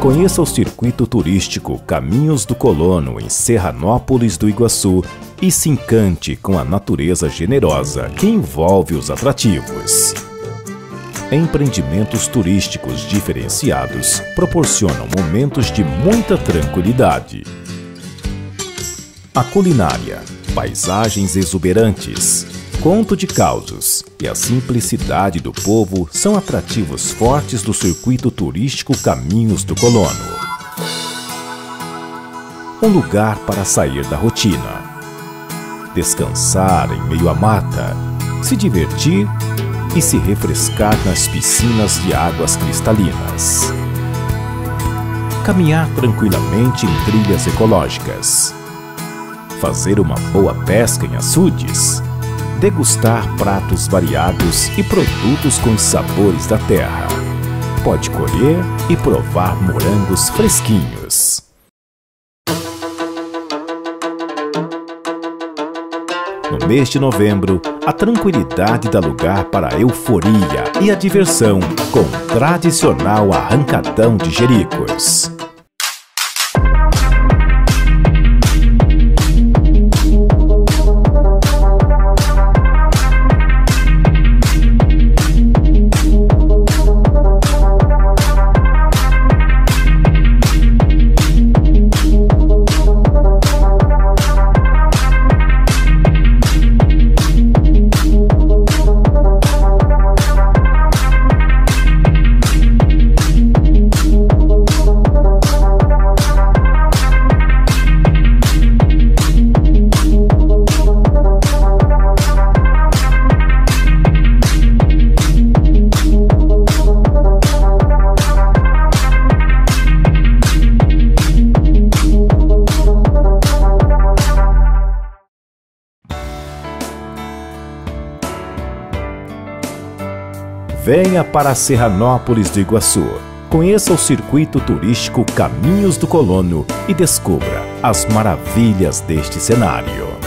Conheça o circuito turístico Caminhos do Colono em Serranópolis do Iguaçu e se encante com a natureza generosa que envolve os atrativos. Empreendimentos turísticos diferenciados proporcionam momentos de muita tranquilidade. A culinária, paisagens exuberantes, conto de causos e a simplicidade do povo são atrativos fortes do circuito turístico Caminhos do Colono. Um lugar para sair da rotina descansar em meio à mata, se divertir e se refrescar nas piscinas de águas cristalinas. Caminhar tranquilamente em trilhas ecológicas. Fazer uma boa pesca em açudes. Degustar pratos variados e produtos com os sabores da terra. Pode colher e provar morangos fresquinhos. No mês de novembro, a tranquilidade dá lugar para a euforia e a diversão com o tradicional arrancadão de Jericos. Venha para Serranópolis do Iguaçu. Conheça o circuito turístico Caminhos do Colono e descubra as maravilhas deste cenário.